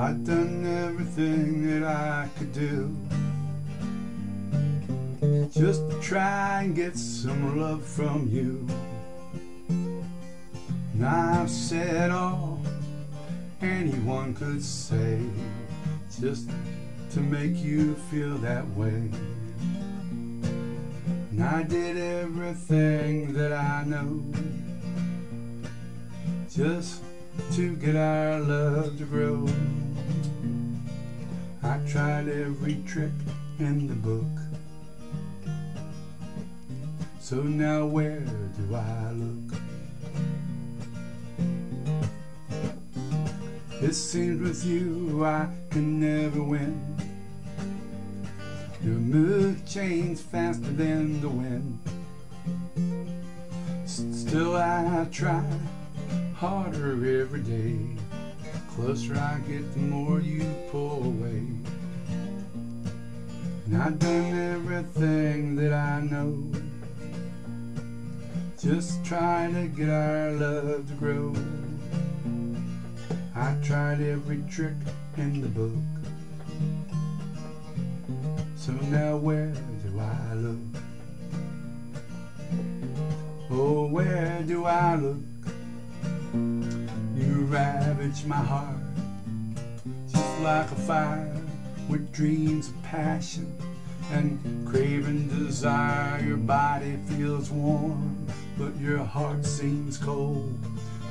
everything that I could do just to try and get some love from you. And I've said all anyone could say just to make you feel that way. And I did everything that I know just to get our love to grow. I tried every trick in the book. So now where do I look? It seems with you I can never win. Your mood changes faster than the wind. Still I try harder every day. Closer I get, the more you pull away. And I've done everything that I know. Just trying to get our love to grow. I tried every trick in the book. So now where do I look? Oh, where do I look? Ravage my heart just like a fire with dreams of passion and craving desire. Your body feels warm, but your heart seems cold.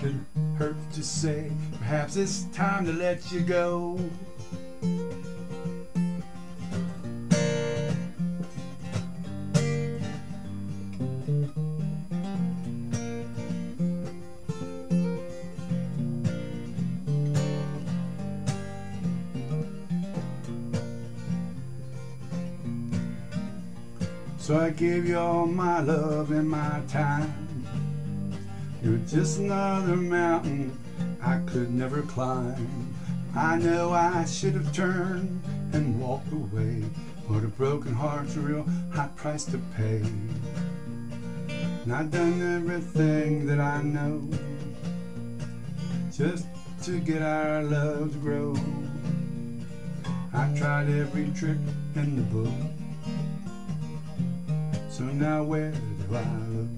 It hurts to say, perhaps it's time to let you go. So I gave you all my love and my time. You're just another mountain I could never climb. I know I should have turned and walked away, but a broken heart's a real high price to pay. And I've done everything that I know just to get our love to grow. I tried every trick in the book. So now where do I look?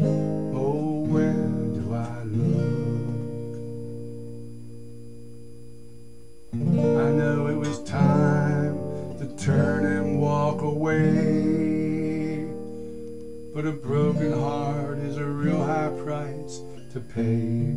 Oh, where do I look? I know it was time to turn and walk away. But a broken heart is a real high price to pay.